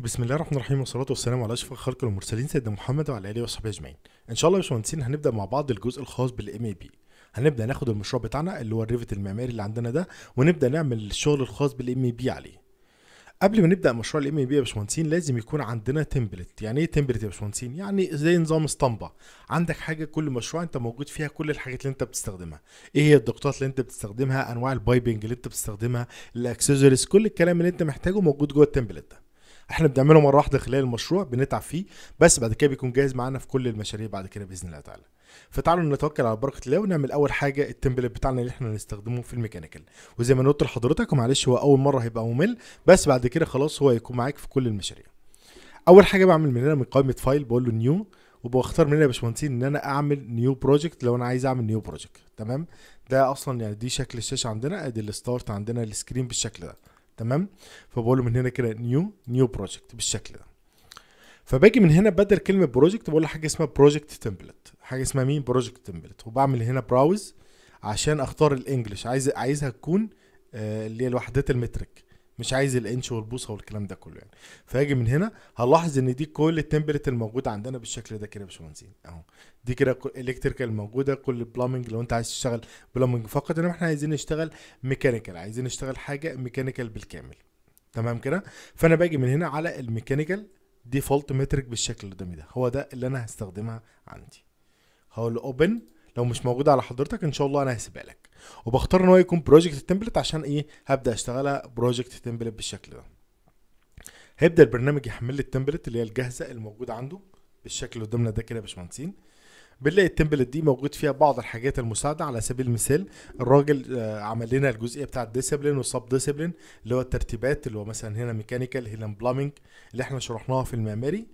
بسم الله الرحمن الرحيم والصلاة والسلام على أشرف الخلق والمرسلين سيدنا محمد وعلى آله وصحبه أجمعين. إن شاء الله يا باشمهندسين هنبدأ مع بعض الجزء الخاص بال MEP. هنبدأ ناخد المشروع بتاعنا اللي هو ال Revit المعماري اللي عندنا ده ونبدأ نعمل الشغل الخاص بال MEP عليه. قبل ما نبدأ مشروع ال MEP يا باشمهندسين لازم يكون عندنا template، يعني إيه template يا باشمهندسين؟ يعني زي نظام اسطمبة. عندك حاجة كل مشروع أنت موجود فيها كل الحاجات اللي أنت بتستخدمها. إيه هي ال ducts اللي أنت بتستخدمها؟ أنواع ال piping اللي أنت بتستخدمها، الأكسسوارز، كل الكلام اللي أنت محتاجه موجود جوه ال template ده. إحنا بنعمله مرة واحدة خلال المشروع بنتعب فيه بس بعد كده بيكون جاهز معانا في كل المشاريع بعد كده بإذن الله تعالى. فتعالوا نتوكل على بركة الله ونعمل أول حاجة ال template بتاعنا اللي إحنا هنستخدمه في ال mechanical. وزي ما قلت لحضرتك ومعلش هو أول مرة هيبقى ممل بس بعد كده خلاص هو هيكون معاك في كل المشاريع. أول حاجة بعمل من هنا من قائمة file بقول له new وبختار من هنا يا باشمهندسين إن أنا أعمل new project لو أنا عايز أعمل new project تمام؟ ده أصلا يعني دي شكل الشاشة عندنا أدي ال start عندنا ال screen بالشكل ده. تمام؟ فبقول من هنا كده new new project بالشكل ده. فباجي من هنا بدل كلمة project بقول له حاجة اسمها project template حاجة اسمها مين؟ project template وبعمل هنا browse عشان أختار ال English. عايز عايزها تكون آه، اللي هي الوحدات ال metric مش عايز الانش والبوصة والكلام ده كله يعني. فاجي من هنا هنلاحظ إن دي كل ال template الموجودة عندنا بالشكل ده كده يا باشمهندسين. أهو. دي كده electrical الموجوده كل plumbing لو أنت عايز تشتغل plumbing فقط إنما إحنا عايزين نشتغل mechanical عايزين نشتغل حاجة mechanical بالكامل. تمام كده؟ فأنا باجي من هنا على ال mechanical default metric بالشكل اللي قدامي ده. هو ده اللي أنا هستخدمها عندي. هقول open لو مش موجودة على حضرتك إن شاء الله أنا هسيبها لك. وبختار إن هو يكون project template عشان إيه؟ هبدأ أشتغلها project template بالشكل ده. هيبدأ البرنامج يحمل لي ال template اللي هي الجاهزة الموجودة عنده بالشكل اللي قدامنا ده كده يا باشمهندسين. بنلاقي ال template دي موجود فيها بعض الحاجات المساعدة على سبيل المثال الراجل آه، عمل لنا الجزئية بتاعه ال discipline وال sub discipline اللي هو الترتيبات اللي هو مثلا هنا mechanical هنا plumbing اللي إحنا شرحناها في المعماري.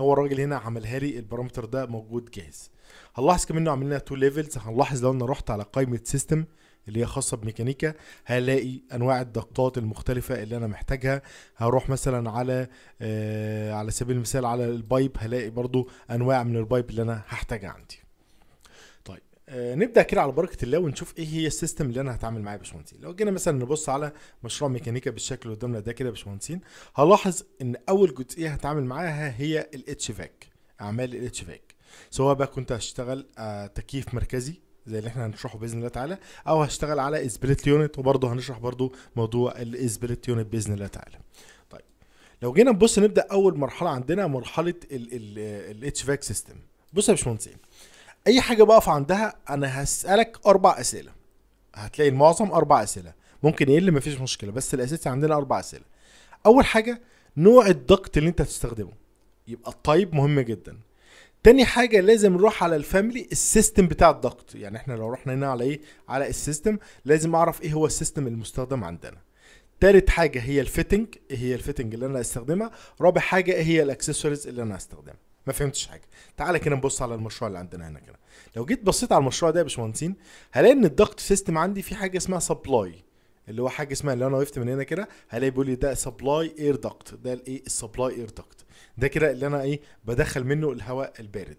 هو الراجل هنا عملها لي ال parameter ده موجود جاهز. هنلاحظ كمان إنه عامل لنا two levels هنلاحظ لو أنا رحت على قائمة system اللي هي خاصة بميكانيكا هلاقي أنواع ال ducts المختلفة اللي أنا محتاجها. هروح مثلا على آه على سبيل المثال على ال pipe هلاقي برضو أنواع من ال pipe اللي أنا هحتاجها عندي. طيب آه نبدأ كده على بركة الله ونشوف إيه هي ال system اللي أنا هتعامل معاه يا باشمهندسين. لو جينا مثلا نبص على مشروع ميكانيكا بالشكل اللي قدامنا ده كده يا باشمهندسين هلاحظ إن أول جزئية هتعامل معاها هي ال HVAC أعمال ال HVAC سواء بقى كنت هشتغل آه تكييف مركزي زي اللي إحنا هنشرحه بإذن الله تعالى أو هشتغل على split unit وبرضه هنشرح برضه موضوع ال split unit بإذن الله تعالى. طيب لو جينا نبص نبدأ أول مرحلة عندنا مرحلة ال HVAC system بص يا باشمهندسين أي حاجة بقف عندها أنا هسألك أربع أسئلة. هتلاقي المعظم أربع أسئلة. ممكن يقل مفيش مشكلة بس الأساسي عندنا أربع أسئلة. أول حاجة نوع ال duct اللي أنت هتستخدمه. يبقى ال type مهم جدا. تاني حاجة لازم نروح على ال family ال system بتاع ال duct. يعني إحنا لو رحنا هنا على إيه؟ على ال system لازم اعرف إيه هو ال system المستخدم عندنا. تالت حاجة هي ال fitting إيه هي ال fitting اللي أنا هستخدمها رابع حاجة إيه هي الاكسسوارز اللي أنا هستخدمها ما فهمتش حاجة. تعالى كده نبص على المشروع اللي عندنا هنا كده. لو جيت بصيت على المشروع ده يا باشمهندسين هلاقي إن ال duct system عندي في حاجة اسمها supply اللي هو حاجة اسمها اللي أنا وقفت من هنا كده هلاقي بيقول لي ده supply air duct ده الايه ال supply air duct ده كده اللي أنا إيه؟ بدخل منه الهواء البارد.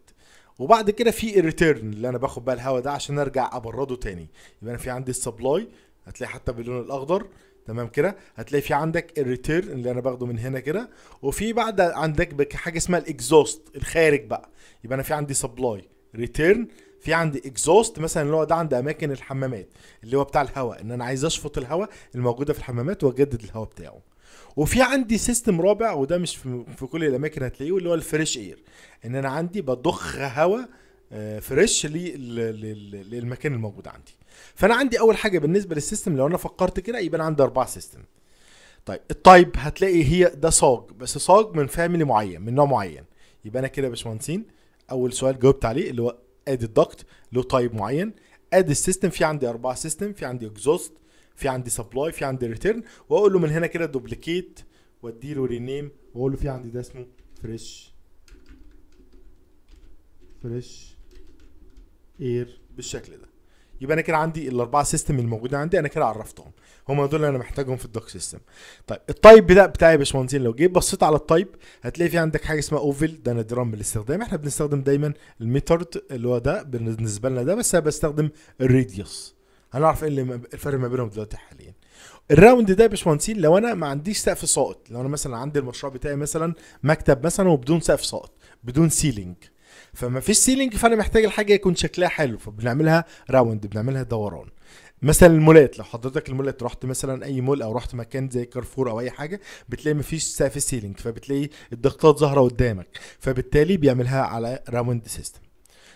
وبعد كده في ال return اللي أنا باخد بقى الهواء ده عشان أرجع أبرده تاني. يبقى أنا في عندي ال supply هتلاقي حتى باللون الأخضر. تمام كده؟ هتلاقي في عندك ال return اللي أنا باخده من هنا كده. وفي بعد عندك حاجة اسمها ال exhaust الخارج بقى. يبقى أنا في عندي supply return في عندي exhaust مثلا اللي هو ده عند أماكن الحمامات اللي هو بتاع الهواء إن أنا عايز أشفط الهواء الموجودة في الحمامات وأجدد الهواء بتاعه. وفي عندي system رابع وده مش في, كل الأماكن هتلاقيه اللي هو ال fresh air إن أنا عندي بضخ هواء آه، fresh لل- للمكان الموجود عندي. فأنا عندي أول حاجة بالنسبة لل system لو أنا فكرت كده يبقى أنا عندي أربع system طيب ال type هتلاقي هي ده صاج بس صاج من family معين من نوع معين. يبقى أنا كده يا باشمهندسين أول سؤال جاوبت عليه اللي هو ادي ال duct له type معين. ادي ال system في عندي أربع system في عندي exhaust في عندي supply في عندي return واقول له من هنا كده duplicate وادي له rename واقول له في عندي ده اسمه fresh fresh air بالشكل ده. يبقى أنا كده عندي الأربعة system الموجودين عندي أنا كده عرفتهم. هم دول اللي أنا محتاجهم في ال duct system طيب ال type بتاع بتاعي يا باشمهندسين لو جيت بصيت على ال type هتلاقي في عندك حاجة اسمها oval ده نادرا بالاستخدام. إحنا بنستخدم دايما ال mitered اللي هو ده بالنسبة لنا ده بس أنا بستخدم ال radius. هنعرف إيه الفرق ما بينهم دلوقتي حاليا. ال round ده يا باشمهندسين لو أنا ما عنديش سقف ساقط لو أنا مثلا عندي المشروع بتاعي مثلا مكتب مثلا وبدون سقف ساقط بدون ceiling فما فيش ceiling فأنا محتاج الحاجة يكون شكلها حلو فبنعملها round بنعملها دوران. مثلا المولات لو حضرتك المولات رحت مثلا أي مول أو رحت مكان زي كارفور أو أي حاجة بتلاقي مفيش سقف ceiling فبتلاقي ال ductات ظاهرة قدامك فبالتالي بيعملها على round system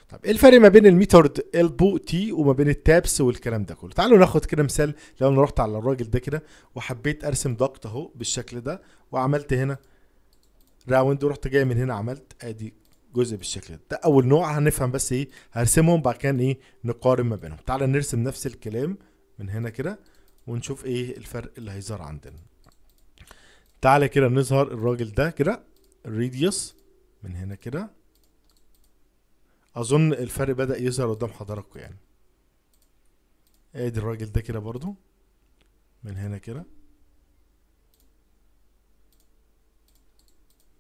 طب إيه الفرق ما بين ال mitered elbow tee وما بين ال taps والكلام ده كله؟ تعالوا ناخد كده مثال لو أنا رحت على الراجل ده كده وحبيت أرسم duct أهو بالشكل ده وعملت هنا round ورحت جاي من هنا عملت أدي جزء بالشكل ده. ده أول نوع هنفهم بس إيه هرسمهم بعد كده إيه نقارن ما بينهم. تعالى نرسم نفس الكلام من هنا كده ونشوف إيه الفرق اللي هيظهر عندنا. تعالى كده نظهر الراجل ده كده ال radius من هنا كده. أظن الفرق بدأ يظهر قدام حضراتكم يعني. إدي الراجل ده كده برضو من هنا كده.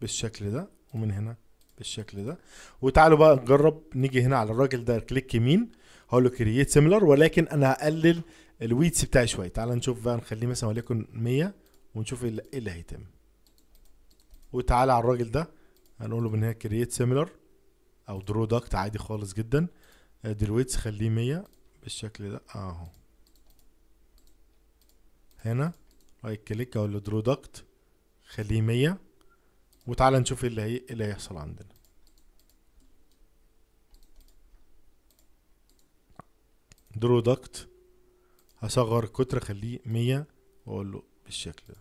بالشكل ده ومن هنا. بالشكل ده. وتعالوا بقى نجرب نيجي هنا على الراجل ده click يمين هقول له create similar ولكن أنا هقلل ال width بتاعي شوية. تعال نشوف بقى نخليه مثلا وليكن 100 ونشوف إيه اللي, إيه هيتم. وتعالى على الراجل ده هنقول له هنا create similar أو draw duct عادي خالص جدا. ادي ال width خليه 100 بالشكل ده أهو. هنا right click أقول له draw duct خليه 100 وتعالى نشوف إيه اللي هي إيه اللي هيحصل عندنا. draw duct هصغر القطر اخليه 100 وأقول له بالشكل ده.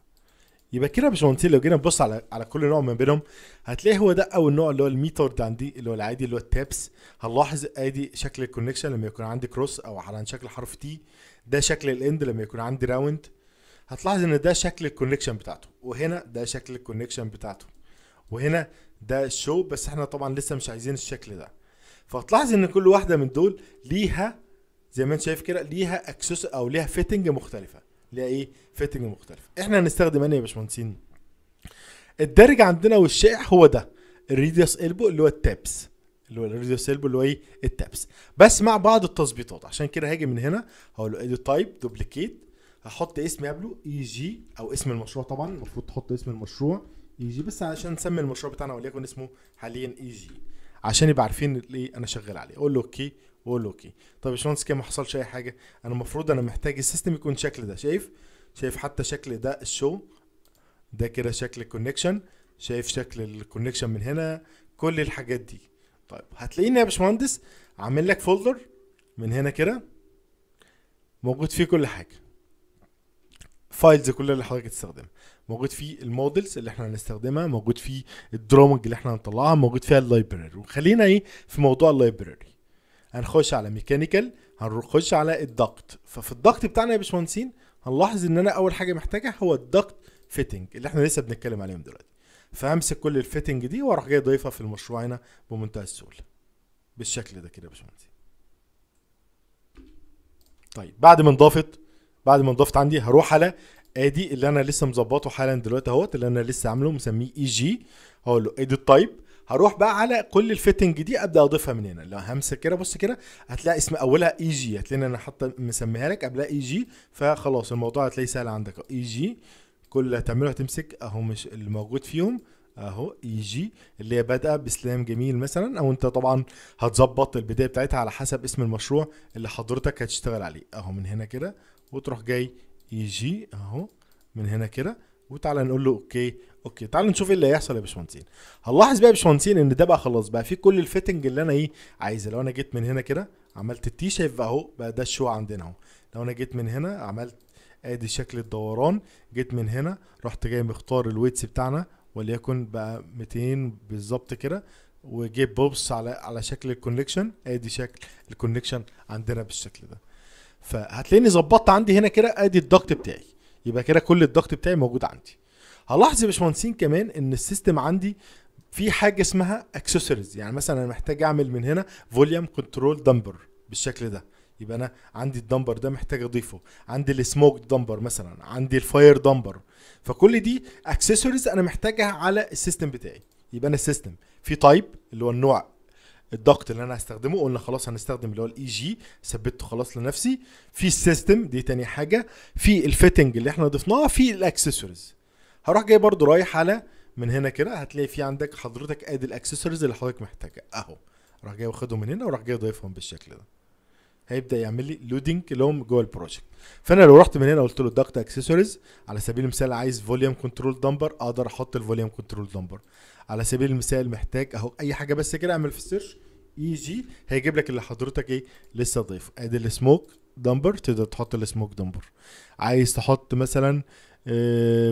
يبقى كده يا باشمهندسين لو جينا نبص على على كل نوع من بينهم هتلاقي هو ده أول نوع اللي هو ال mitered عندي اللي هو العادي اللي هو ال taps. هنلاحظ أدي شكل ال connection لما يكون عندي cross أو على شكل حرف تي ده شكل الاند لما يكون عندي round هتلاحظ إن ده شكل ال connection بتاعته وهنا ده شكل ال connection بتاعته. وهنا ده ال shoe بس إحنا طبعا لسه مش عايزين الشكل ده. فهتلاحظ إن كل واحدة من دول ليها زي ما أنت شايف كده ليها access أو ليها fitting مختلفة. ليها إيه؟ fitting مختلفة. إحنا هنستخدم انهي يا باشمهندسين. الدارج عندنا والشائع هو ده ال radius elbow اللي هو ال taps اللي هو ال radius elbow اللي هو إيه؟ ال taps بس مع بعض التظبيطات. عشان كده هاجي من هنا هقول له edit type duplicate هحط اسمي قبله EG أو اسم المشروع طبعا. المفروض تحط اسم المشروع. EG بس عشان نسمي المشروع بتاعنا وليكن اسمه حاليا EG عشان يبقى عارفين إيه أنا شغال عليه. أقول له okay واقول له okay. طب يا باشمهندس كده ما حصلش أي حاجة. أنا المفروض أنا محتاج ال system يكون شكل ده. شايف؟ شايف حتى شكل ده ال shoe؟ ده كده شكل ال connection شايف شكل ال connection من هنا. كل الحاجات دي. طيب هتلاقيني يا باشمهندس عامل لك folder من هنا كده. موجود فيه كل حاجة. files كلها اللي حضرتك تستخدمها موجود فيه ال models اللي إحنا هنستخدمها موجود فيه ال drawing اللي إحنا هنطلعها موجود فيها ال library وخلينا إيه في موضوع ال library هنخش على mechanical هنخش على ال duct ففي ال duct بتاعنا يا باشمهندسين هنلاحظ ان أنا اول حاجة محتاجها هو ال duct fitting اللي إحنا لسه بنتكلم عليهم دلوقتي. فهمسك كل ال fitting دي وأروح جاي ضايفها في المشروع هنا بمنتهى السهولة. بالشكل ده كده يا باشمهندس طيب بعد ما انضافت بعد ما انضافت عندي هروح على آدي اللي أنا لسه مظبطه حالا دلوقتي أهوت اللي أنا لسه عامله مسميه EG هقول له edit type هروح بقى على كل ال fitting دي أبدأ أضيفها من هنا. لو همسك كده بص كده هتلاقي اسم أولها EG هتلاقي أنا حاطة مسميها لك قبلها EG فخلاص الموضوع هتلاقيه سهل عندك. EG كل اللي هتعمله هتمسك أهو مش اللي موجود فيهم. أهو EG اللي هي بادئة بسلام جميل مثلا. أو أنت طبعا هتظبط البداية بتاعتها على حسب اسم المشروع اللي حضرتك هتشتغل عليه. أهو من هنا كده. وتروح جاي EG أهو من هنا كده وتعالى نقول له okay okay. تعالوا نشوف إيه اللي هيحصل يا باشمهندسين. هنلاحظ بقى يا باشمهندسين إن ده بقى خلاص بقى في كل ال fitting اللي أنا إيه عايزه. لو أنا جيت من هنا كده عملت ال tee شايف أهو بقى ده ال shoe عندنا أهو. لو أنا جيت من هنا عملت أدي شكل الدوران جيت من هنا رحت جاي مختار ال width بتاعنا وليكن بقى 200 بالظبط كده وجيت ببص على على شكل ال connection أدي شكل ال connection عندنا بالشكل ده. فهتلاقيني ظبطت عندي هنا كده ادي ال duct بتاعي. يبقى كده كل ال duct بتاعي موجود عندي. هلاحظ يا باشمهندسين كمان إن ال system عندي في حاجة اسمها اكسسوارز يعني مثلا أنا محتاج أعمل من هنا volume control damper بالشكل ده. يبقى أنا عندي ال damper ده محتاج أضيفه. عندي ال smoke damper مثلا. عندي ال fire damper فكل دي اكسسوارز أنا محتاجها على ال system بتاعي. يبقى أنا ال system في type اللي هو النوع ال duct اللي أنا هستخدمه قلنا خلاص هنستخدم اللي هو ال EG ثبته خلاص لنفسي. في ال system دي تاني حاجة. في ال fitting اللي إحنا ضفناها في الأكسسوارز. هروح جاي برضو رايح على من هنا كده هتلاقي في عندك حضرتك آدي الأكسسوارز اللي حضرتك محتاجها. أهو. راح جاي واخدهم من هنا وراح جاي ضايفهم بالشكل ده. هيبدأ يعمل لي loading لهم جوه ال project فأنا لو رحت من هنا قلت له duct accessories على سبيل المثال عايز volume control damper أقدر أحط ال volume control damper على سبيل المثال محتاج أهو أي حاجة بس كده أعمل في ال search. EG هيجيب لك اللي حضرتك إيه؟ لسه ضايفه أدي ال smoke damper تقدر تحط ال smoke damper عايز تحط مثلا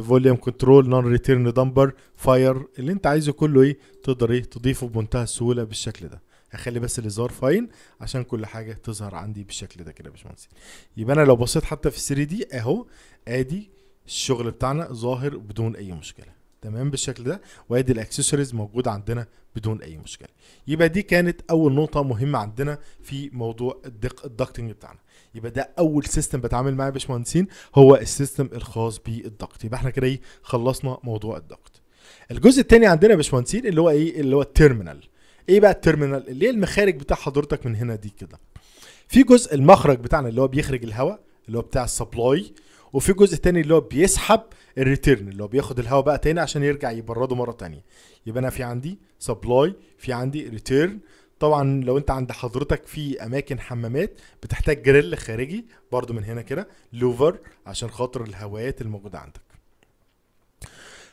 volume control non return damper fire اللي أنت عايزه كله إيه؟ تقدر إيه؟ تضيفه بمنتهى السهولة بالشكل ده. هخلي بس الإظهار fine عشان كل حاجة تظهر عندي بالشكل ده كده يا باشمهندس. يبقى أنا لو بصيت حتى في 3D أهو أدي الشغل بتاعنا ظاهر بدون أي مشكلة. تمام بالشكل ده وادي الاكسسوارز موجوده عندنا بدون أي مشكلة. يبقى دي كانت أول نقطة مهمة عندنا في موضوع ال duct ال ducting بتاعنا. يبقى ده أول system بتعامل معاه يا باشمهندسين هو ال system الخاص بال duct يبقى إحنا كده إيه خلصنا موضوع ال duct الجزء الثاني عندنا يا باشمهندسين اللي هو إيه اللي هو ال terminal إيه بقى ال terminal اللي هي المخارج بتاع حضرتك من هنا دي كده. في جزء المخرج بتاعنا اللي هو بيخرج الهواء اللي هو بتاع ال supply. وفي جزء تاني اللي هو بيسحب ال return اللي هو بياخد الهواء بقى تاني عشان يرجع يبرده مرة تانية. يبقى أنا في عندي supply في عندي return طبعا لو أنت عند حضرتك في أماكن حمامات بتحتاج grille خارجي برضو من هنا كده louver عشان خاطر الهوايات الموجودة عندك.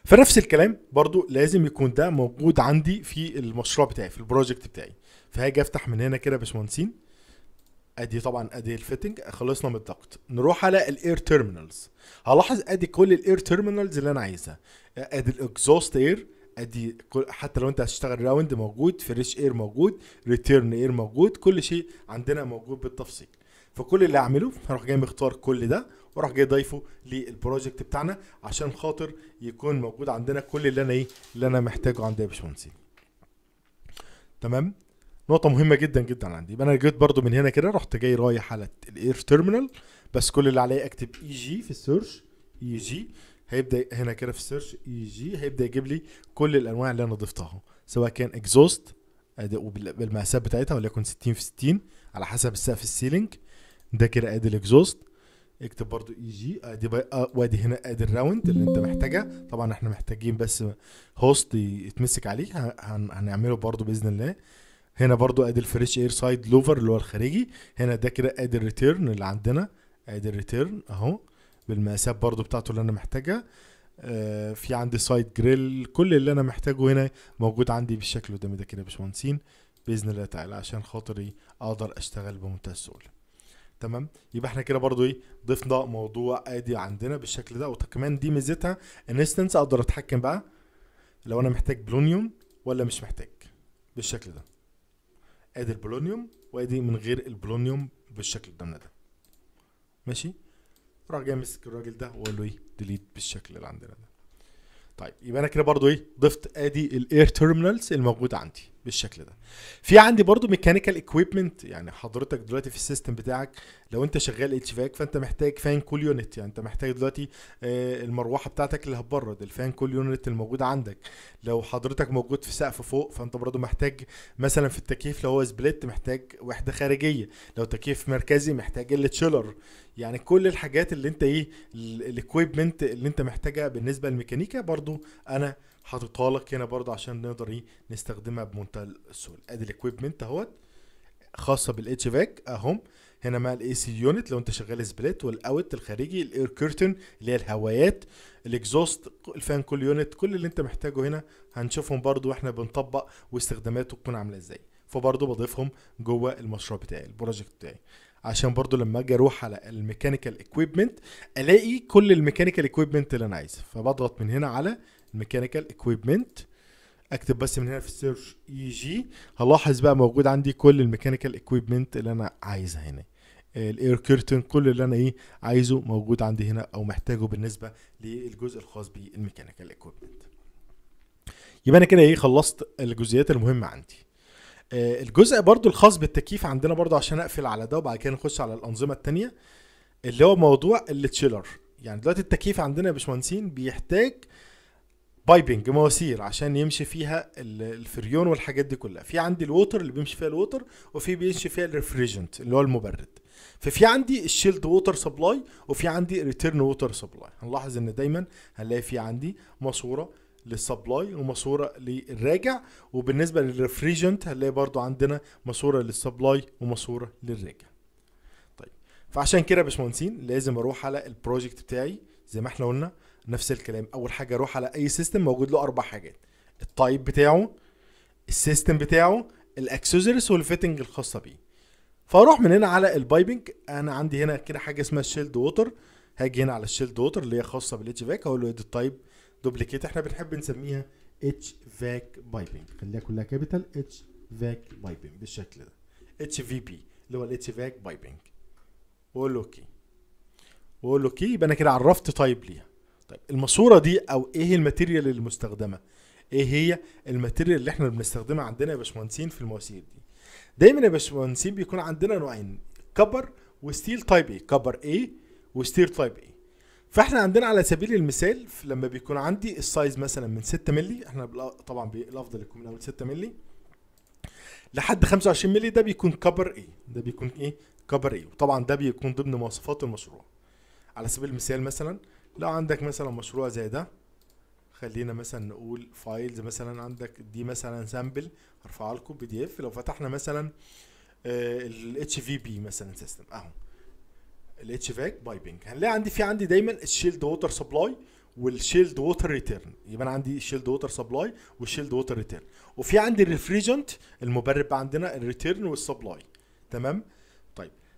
فنفس الكلام برضو لازم يكون ده موجود عندي في المشروع بتاعي في ال project بتاعي. فهاجي أفتح من هنا كده باشمهندسين. أدي طبعا أدي ال fitting خلصنا من ال duct. نروح على ال air terminals هلاحظ أدي كل ال air terminals اللي أنا عايزها. أدي ال exhaust air أدي حتى لو أنت هتشتغل round موجود fresh air موجود return air موجود كل شيء عندنا موجود بالتفصيل. فكل اللي أعمله هروح جاي مختار كل ده وأروح جاي ضايفه لل project بتاعنا عشان خاطر يكون موجود عندنا كل اللي أنا إيه اللي أنا محتاجه عندي يا باشمهندسين. تمام؟ نقطة مهمة جدا جدا عندي. يبقى أنا جيت برضو من هنا كده رحت جاي رايح على ال air terminal. بس كل اللي عليا أكتب EG في ال search. EG هيبدأ هنا كده في ال search EG هيبدأ يجيب لي كل الأنواع اللي أنا ضفتها. سواء كان exhaust بالمقاسات بتاعتها وليكن 60 في 60 على حسب السقف ال ceiling ده كده أدي ال exhaust اكتب برضو EG أدي وأدي هنا أدي ال round اللي أنت محتاجها. طبعا إحنا محتاجين بس host يتمسك عليه. هن هنعمله برضو بإذن الله. هنا برضو ادي ال fresh air side louver اللي هو الخارجي. هنا ده كده ادي ال return اللي عندنا. ادي ال return اهو بالمقاسات برضو بتاعته اللي أنا محتاجها. آه في عندي side grille كل اللي أنا محتاجه هنا موجود عندي بالشكل قدامي ده كده يا باشمهندسين. بإذن الله تعالى عشان خاطر أقدر أشتغل بمنتهى السهولة. تمام؟ يبقى إحنا كده برضو إيه ضفنا موضوع ادي عندنا بالشكل ده. وكمان دي ميزتها instance أقدر أتحكم بقى لو أنا محتاج plenum ولا مش محتاج بالشكل ده. ادي ال plenum وأدي من غير ال plenum بالشكل قدامنا ده ماشي؟ راح جاي مسك الراجل ده واقول له إيه؟ delete بالشكل اللي عندنا ده. طيب يبقى أنا كده برضو إيه؟ ضفت آدي ال air terminals الموجودة عندي. بالشكل ده. في عندي برضو mechanical equipment يعني حضرتك دلوقتي في ال system بتاعك لو انت شغال HVAC فانت محتاج fan coil unit يعني انت محتاج دلوقتي آه المروحة بتاعتك اللي هتبرد ال fan coil unit الموجوده عندك. لو حضرتك موجود في سقف فوق فانت برضو محتاج مثلا في التكييف لو هو split محتاج وحدة خارجية. لو تكييف مركزي محتاج ال chiller يعني كل الحاجات اللي انت إيه ال equipment اللي انت محتاجها بالنسبة للميكانيكا برضو أنا حاططها لك هنا برضه عشان نقدر إيه نستخدمها بمنتهى السهولة. ادي ال equipment اهوت خاصة بال HVAC اهم. هنا مع ال AC unit لو انت شغال split وال out الخارجي ال air curtain اللي هي الهوايات ال exhaust ال fan coil unit كل اللي انت محتاجه هنا هنشوفهم برضو وإحنا بنطبق واستخداماته تكون عاملة إزاي. فبرضه بضيفهم جوه المشروع بتاعي ال project بتاعي. عشان برضو لما أجي أروح على ال mechanical equipment الاقي كل ال mechanical equipment اللي أنا عايزها فبضغط من هنا على ال mechanical equipment أكتب بس من هنا في ال search EG هلاحظ بقى موجود عندي كل ال mechanical equipment اللي أنا عايزها هنا. ال air curtain كل اللي أنا إيه عايزه موجود عندي هنا أو محتاجه بالنسبة للجزء الخاص بال mechanical equipment يبقى أنا كده إيه خلصت الجزئيات المهمة عندي. الجزء برضو الخاص بالتكييف عندنا برضو عشان أقفل على ده وبعد كده نخش على الأنظمة التانية اللي هو موضوع ال chiller يعني دلوقتي التكييف عندنا يا باشمهندسين بيحتاج piping مواسير عشان يمشي فيها ال- الفريون والحاجات دي كلها. في عندي ال water اللي بيمشي فيها ال water وفي بيمشي فيها ال refrigerant اللي هو المبرد. ففي عندي ال chilled water supply وفي عندي return water supply هنلاحظ إن دايما هنلاقي في عندي ماسورة لل supply وماسورة للراجع وبالنسبة لل refrigerant هنلاقي برضو عندنا ماسورة لل supply وماسورة للراجع. طيب فعشان كده يا باشمهندسين لازم أروح على ال project بتاعي زي ما إحنا قلنا نفس الكلام. أول حاجة أروح على أي system موجود له أربع حاجات. ال type بتاعه ال system بتاعه ال accessories وال fitting الخاصة بيه. فأروح من هنا على ال piping أنا عندي هنا كده حاجة اسمها ال chilled water هاجي هنا على ال chilled water اللي هي خاصة بال HVAC أقول له ادي ال type duplicate إحنا بنحب نسميها HVAC piping خليها كلها capital HVAC piping بالشكل ده. HVP اللي هو ال HVAC piping واقول له okay. واقول له okay يبقى أنا كده عرفت type ليها. طيب الماسورة دي أو إيه ال material المستخدمة؟ إيه هي ال material اللي إحنا بنستخدمها عندنا يا باشمهندسين في المواسير دي؟ دايما يا باشمهندسين بيكون عندنا نوعين copper و steel type إيه؟ copper إيه و steel type إيه فإحنا عندنا على سبيل المثال لما بيكون عندي ال size مثلا من 6 مللي إحنا طبعا الأفضل يكون من أول 6 مللي لحد 25 مللي ده بيكون copper إيه ده بيكون إيه؟ copper إيه وطبعا ده بيكون ضمن مواصفات المشروع. على سبيل المثال مثلا لو عندك مثلا مشروع زي ده خلينا مثلا نقول files مثلا عندك دي مثلا sample هرفعها لكم PDF لو فتحنا مثلا ال HVP مثلا system أهو. ال HVAC piping هنلاقي عندي في عندي دايما ال chilled water supply وال chilled water return يبقى أنا عندي ال chilled water supply وال chilled water return وفي عندي ال refrigerant المبرد بقى عندنا ال return وال supply تمام؟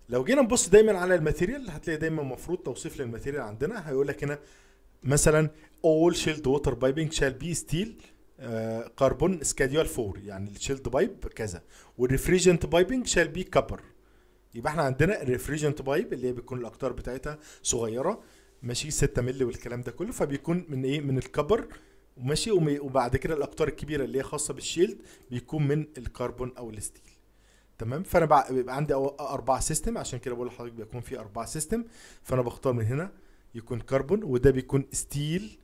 لو جينا نبص دايما على ال material هتلاقي دايما المفروض توصيف لل material عندنا. هيقول لك هنا مثلا all chilled water piping shall be steel carbon schedule 4 يعني ال chilled pipe كذا. وال refrigerant piping shall be copper يبقى إحنا عندنا ال refrigerant pipe اللي هي بيكون الأقطار بتاعتها صغيرة ماشي 6 مللي والكلام ده كله. فبيكون من إيه؟ من ال copper وماشي ومي- وبعد كده الأقطار الكبيرة اللي هي خاصة بال chilled بيكون من الكربون أو ال steel تمام؟ فأنا بيبقى عندي أربع system عشان كده بقول لحضرتك بيكون في أربع system فأنا بختار من هنا يكون كربون وده بيكون steel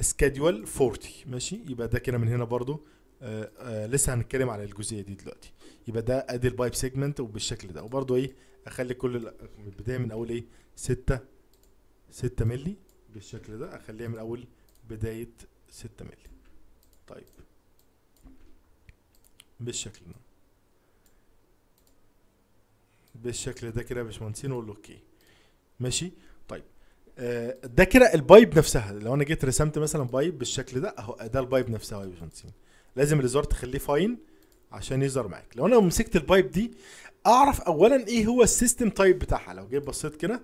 schedule 40 ماشي؟ يبقى ده كده من هنا برضو آه آه لسه هنتكلم على الجزئية دي دلوقتي. يبقى ده أدي ال pipe segment وبالشكل ده. وبرضو إيه أخلي كل البداية من أول إيه 6 6 مللي بالشكل ده. أخليها من أول بداية 6 مللي طيب. بالشكل ده. بالشكل ده كده يا باشمهندسين نقول له okay. ماشي؟ طيب. آه، ده كده ال pipe نفسها. لو أنا جيت رسمت مثلا pipe بالشكل ده أهو ده ال pipe نفسها يا باشمهندسين. لازم الإظهار تخليه fine عشان يظهر معاك. لو أنا مسكت ال pipe دي أعرف اولا إيه هو ال system type بتاعها. لو جيت بصيت كده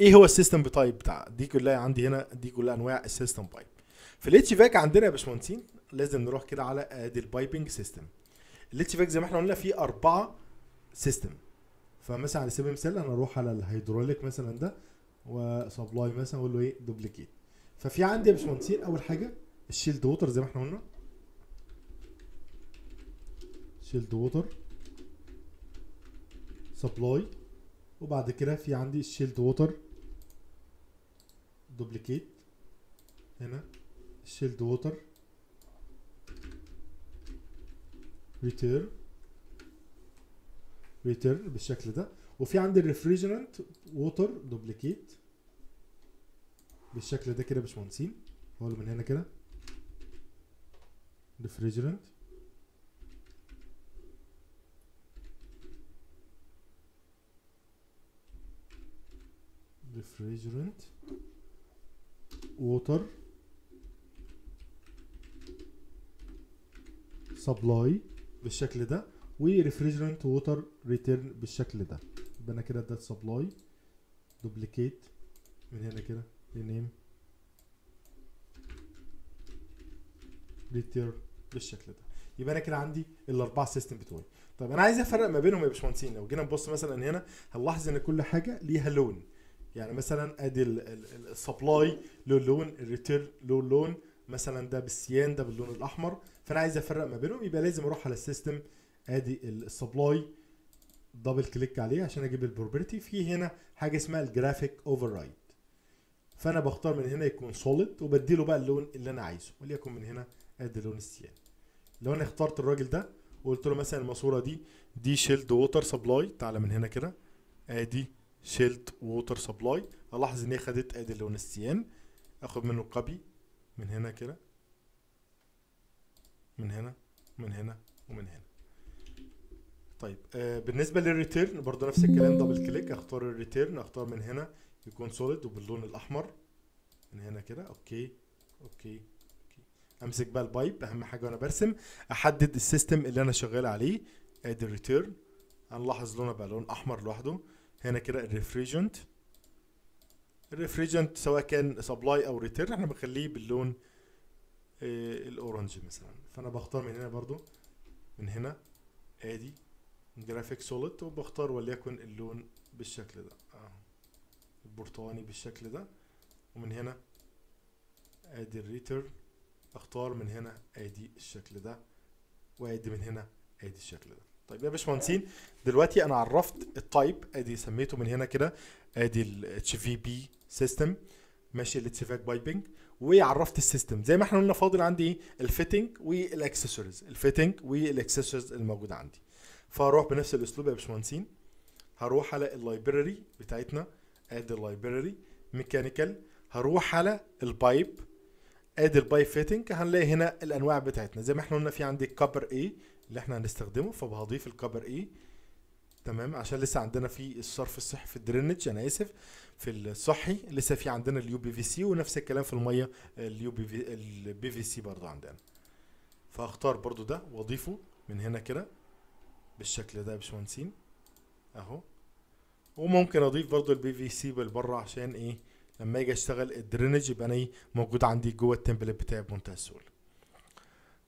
إيه هو ال system type بتاع دي كلها عندي هنا دي كلها أنواع ال system pipe. في ال HVAC عندنا يا باشمهندسين لازم نروح كده على آدي ال piping system. ال HVAC زي ما إحنا قلنا فيه أربعة system. فمثلا على سبيل المثال أنا أروح على ال hydronic مثلا ده و supply مثلا أقول له إيه؟ duplicate ففي عندي يا باشمهندسين أول حاجة ال chilled water زي ما إحنا قلنا. chilled water supply وبعد كده في عندي ال chilled water duplicate هنا ال chilled water return return بالشكل ده. وفي عندي ال refrigerant water duplicate بالشكل ده كده يا باشمهندسين. هقول من هنا كده. refrigerant refrigerant water supply بالشكل ده. و refrigerant water return بالشكل ده. يبقى أنا كده اديت supply duplicate من هنا كده rename return بالشكل ده. يبقى أنا كده عندي الاربع system بتوعي. طب أنا عايز أفرق ما بينهم يا باشمهندسين. لو جينا نبص مثلا هنا هنلاحظ إن كل حاجة ليها لون. يعني مثلا أدي ال supply له لون ال return له لون مثلا ده بال cyan ده باللون الأحمر. فأنا عايز أفرق ما بينهم يبقى لازم أروح على ال system ادي ال supply double click عليه عشان أجيب ال property في هنا حاجة اسمها ال graphic override فأنا بختار من هنا يكون solid وبديله بقى اللون اللي أنا عايزه وليكن من هنا ادي لون ال cyan لو أنا اخترت الراجل ده وقلت له مثلا الماسورة دي دي chilled water supply تعالى من هنا كده أدي chilled water supply ألاحظ إن هي خدت ادي لون ال cyan. أخد منه copy من هنا كده من هنا من هنا ومن هنا. طيب آه بالنسبة لل return برضه نفس الكلام double click اختار ال return اختار من هنا يكون solid وباللون الأحمر. من هنا كده okay okay okay. أمسك بقى ال pipe أهم حاجة وأنا برسم أحدد ال system اللي أنا شغال عليه ادي ال return هنلاحظ لونه بقى لون أحمر لوحده. هنا كده ال refrigerant ال refrigerant سواء كان supply أو return إحنا بنخليه باللون آه ال orange مثلا. فأنا بختار من هنا برضو من هنا آدي. graphic solid وبختار وليكن اللون بالشكل ده. اهو البرتقاني بالشكل ده. ومن هنا ادي ال return أختار من هنا ادي الشكل ده. وادي من هنا ادي الشكل ده. طيب يا باشمهندسين دلوقتي أنا عرفت ال type أدي سميته من هنا كده. أدي ال HVP system ماشي ال HVAC piping وعرفت ال system. زي ما إحنا قلنا فاضل عندي إيه؟ الفيتنج والأكسسوارز. الفيتنج والأكسسوارز الموجودة عندي. فهروح بنفس الأسلوب يا باشمهندسين. هروح على ال library بتاعتنا ادي ال library mechanical هروح على ال pipe ادي ال pipe fitting هنلاقي هنا الأنواع بتاعتنا. زي ما إحنا قلنا في عندي copper A اللي إحنا هنستخدمه فبهضيف ال copper A تمام؟ عشان لسه عندنا في الصرف الصحي في ال drainage أنا آسف في الصحي لسه في عندنا ال UPVC ونفس الكلام في المية ال UPV ال PVC برضو عندنا. فاختار برضو ده وأضيفه من هنا كده. بالشكل ده باشمهندسين. أهو. وممكن أضيف برضو ال PVC بالبرة عشان إيه لما أجي أشتغل ال drainage يبقى أنا إيه موجود عندي جوه ال template بتاعي بمنتهى السهولة.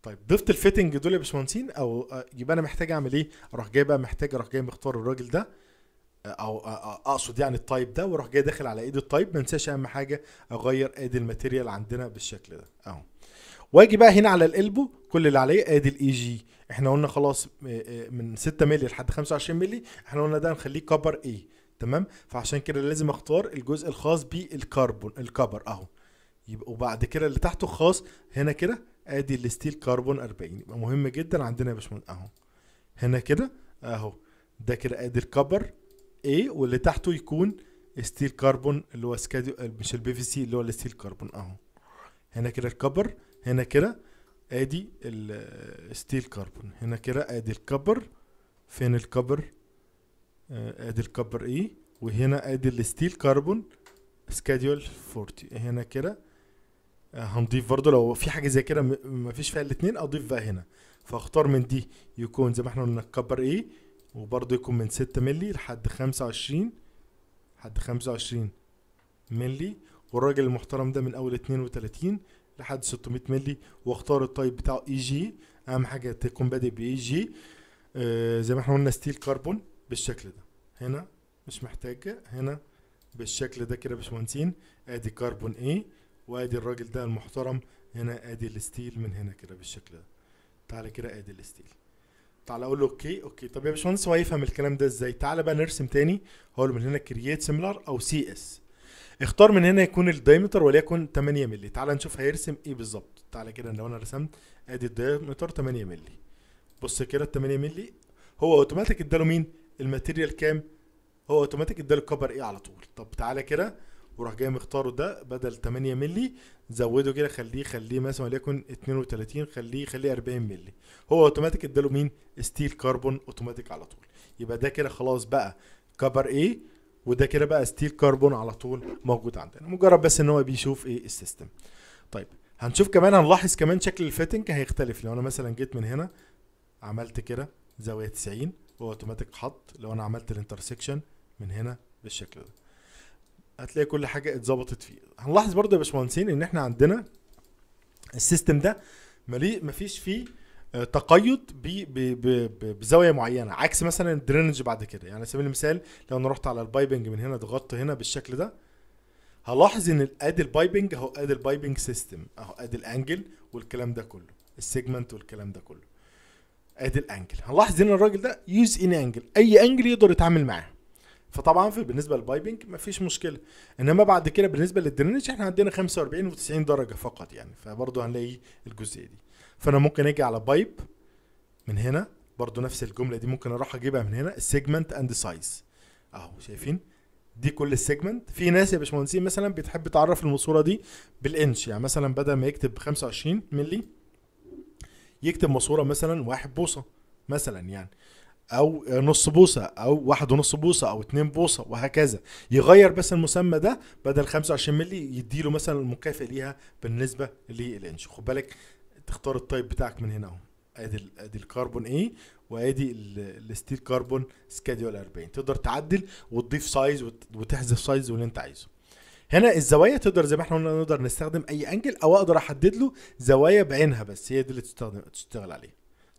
طيب ضفت ال fitting دول يا باشمهندسين؟ أو يبقى أنا محتاج أعمل إيه؟ أروح جاي بقى محتاج أروح جاي مختار الراجل ده أو أقصد يعني ال type ده وأروح جاي داخل على edit type ما انساش أهم حاجة أغير آدي ال material عندنا بالشكل ده. أهو. وأجي بقى هنا على القلبه كل اللي عليه آدي ال EG إحنا قلنا خلاص من 6 مللي لحد 25 مللي إحنا قلنا ده نخليه copper A تمام؟ فعشان كده لازم اختار الجزء الخاص بال carbon ال copper أهو. يبقى وبعد كده اللي تحته خاص هنا كده آدي ال steel carbon 40 يبقى مهم جدا عندنا يا باشمهندس. أهو. هنا كده أهو. ده كده آدي ال copper A واللي تحته يكون steel carbon اللي هو schedule مش ال PVC اللي هو ال steel carbon أهو. هنا كده ال copper هنا كده آدي ال steel carbon هنا كده آدي ال copper فين ال copper؟ آدي ال copper A؟ وهنا آدي ال steel carbon schedule 40 هنا كده هنضيف برضو لو في حاجة زي كده مفيش فيها الاثنين أضيف بقى هنا. فأختار من دي يكون زي ما إحنا قلنا ال copper A؟ وبرضه يكون من 6 مللي لحد 25 لحد 25 مللي. والراجل المحترم ده من أول 32 لحد 600 مللي واختار ال type بتاعه EG. أهم حاجة تكون بادئ ب EG. آه زي ما إحنا قلنا steel carbon بالشكل ده. هنا مش محتاجه هنا بالشكل ده كده يا باشمهندسين. آدي carbon A وآدي الراجل ده المحترم. هنا آدي ال steel من هنا كده بالشكل ده. تعالى كده آدي ال steel. تعالى أقول له okay okay. طب يا باشمهندس هو هيفهم الكلام ده إزاي؟ تعالى بقى نرسم تاني. هقول له من هنا create similar أو CS اختار من هنا يكون ال diameter وليكن 8 مللي. تعالى نشوف هيرسم إيه بالظبط. تعالى كده لو أنا رسمت أدي ال diameter 8 مللي. بص كده ال 8 مللي. هو أوتوماتيك اداله مين؟ ال material كام؟ هو أوتوماتيك اداله copper A على طول؟ طب تعالى كده وراح جاي مختاره ده بدل 8 مللي زوده كده خليه خليه مثلا وليكن 32 خليه خليه 40 مللي. هو أوتوماتيك اداله مين؟ steel carbon automatic على طول. يبقى ده كده خلاص بقى copper A؟ وده كده بقى steel carbon على طول موجود عندنا. مجرد بس إن هو بيشوف إيه ال system. طيب هنشوف كمان هنلاحظ كمان شكل ال fitting هيختلف. لو أنا مثلا جيت من هنا عملت كده زاوية 90 هو اوتوماتيك حط. لو أنا عملت ال intersection من هنا بالشكل ده. هتلاقي كل حاجة اتظبطت فيه. هنلاحظ برضو يا باشمهندسين إن إحنا عندنا ال system ده ملي مفيش فيه تقيد بزاوية معينة عكس مثلا ال drainage بعد كده. يعني على سبيل المثال لو أنا رحت على ال piping من هنا ضغطت هنا بالشكل ده هلاحظ إن أدي ال piping أهو أدي ال piping system أهو أدي ال angle والكلام ده كله ال segment والكلام ده كله. أدي ال angle هنلاحظ إن الراجل ده use an angle أي angle يقدر يتعامل معاه. فطبعا في بالنسبة لل piping مفيش مشكلة. إنما بعد كده بالنسبة لل drainage إحنا عندنا 45 و90 درجة فقط يعني فبرضه هنلاقي الجزئية دي. فأنا ممكن أجي على pipe من هنا برضه نفس الجملة دي ممكن أروح أجيبها من هنا ال segment and size أهو شايفين؟ دي كل ال segment في ناس يا باشمهندسين مثلا بتحب تعرف الماسوره دي بالإنش. يعني مثلا بدل ما يكتب 25 مللي يكتب ماسوره مثلا واحد بوصة مثلا يعني. أو نص بوصة أو واحد ونص بوصة أو اتنين بوصة وهكذا. يغير بس المسمى ده بدل 25 مللي يديله مثلا المكافئ ليها بالنسبة للإنش. خد بالك تختار ال type بتاعك من هنا أهو. أدي أدي ال carbon A وأدي ال- ال steel carbon schedule 40 تقدر تعدل وتضيف size وت- وتحذف size واللي أنت عايزه. هنا الزوايا تقدر زي ما إحنا قلنا نقدر نستخدم أي angle أو أقدر أحدد له زوايا بعينها بس. هي دي اللي تستخدم تشتغل عليها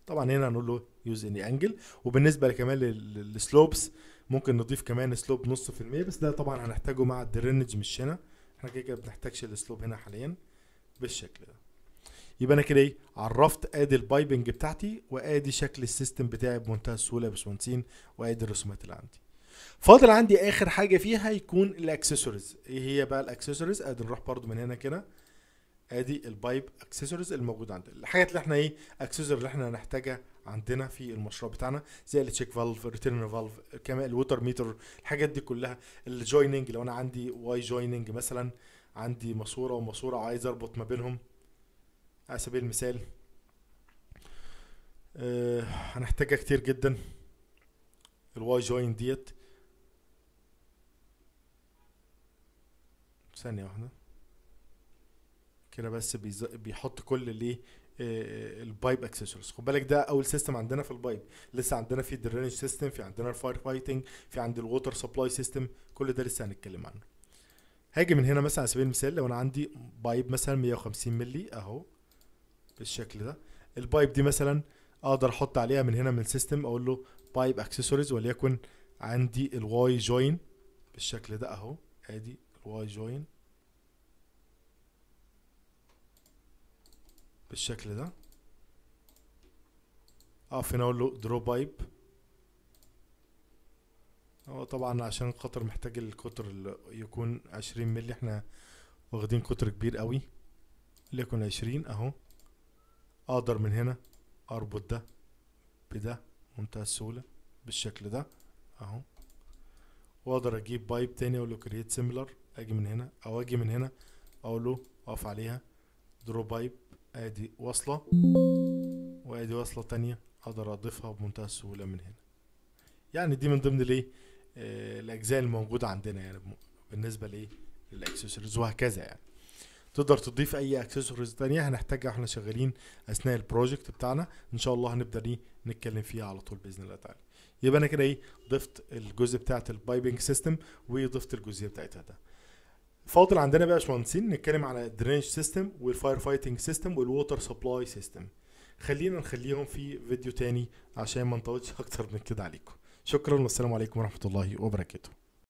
طبعا هنا هنقول له use any angle وبالنسبة كمان لل slopes ممكن نضيف كمان slope نص في المية بس ده طبعا هنحتاجه مع ال drainage مش هنا. إحنا كده كده بنحتاجش ال slope هنا حاليا بالشكل ده. يبقى أنا كده إيه عرفت ادي ال piping بتاعتي وادي شكل ال system بتاعي بمنتهى السهولة يا باشمهندسين وادي الرسومات اللي عندي. فاضل عندي آخر حاجة فيها يكون الأكسسوارز. إيه هي بقى الأكسسوارز؟ أدي نروح برضو من هنا كده. أدي ال pipe accessories الموجود عندنا الحاجات اللي إحنا إيه اكسسوار اللي إحنا هنحتاجها عندنا في المشروع بتاعنا زي ال check valve ال return valve كمان ال water meter الحاجات دي كلها. ال joining لو أنا عندي Y joining مثلا عندي ماسورة وماسورة وعايز أربط ما بينهم. على سبيل المثال آه هنحتاجها كتير جدا ال Y join ديت. ثانية واحدة. كده بس. بيحط كل الايه آه، ال pipe accessories خد بالك ده أول system عندنا في ال pipe. لسه عندنا في ال drainage system في عندنا ال fire fighting في عند ال water supply system كل ده لسه هنتكلم عنه. هاجي من هنا مثلا على سبيل المثال لو أنا عندي pipe مثلا 150 مللي أهو. بالشكل ده. ال pipe دي مثلا أقدر أحط عليها من هنا من ال system أقول له pipe accessories وليكن عندي ال Y join بالشكل ده أهو. أدي ال Y join بالشكل ده. أقف هنا أقول له draw pipe. هو طبعا عشان خاطر محتاج القطر يكون عشرين مللي إحنا واخدين قطر كبير قوي ليكن عشرين أهو. أقدر من هنا أربط ده بده منتهى السهولة بالشكل ده أهو. وأقدر أجيب pipe تاني أقول له create similar أجي من هنا أو أجي من هنا أقول له أقف عليها draw pipe أدي وصلة وأدي وصلة تانية أقدر أضيفها بمنتهى السهولة من هنا. يعني دي من ضمن الايه آه، الأجزاء الموجودة عندنا يعني بالنسبة لإيه للأكسسوارز وهكذا يعني. تقدر تضيف أي اكسسوارز تانية. هنحتاجها إحنا شغالين أثناء ال project بتاعنا. إن شاء الله هنبدأ إيه نتكلم فيها على طول بإذن الله تعالى. يبقى أنا كده إيه ضفت الجزء بتاعت ال piping system وضفت الجزئية بتاعتها ده. فاضل عندنا بقى باشمهندسين نتكلم على ال drainage system وال fire fighting system وال water supply system خلينا نخليهم في فيديو تاني عشان ما نطولش أكتر من كده عليكم. شكرا والسلام عليكم ورحمة الله وبركاته.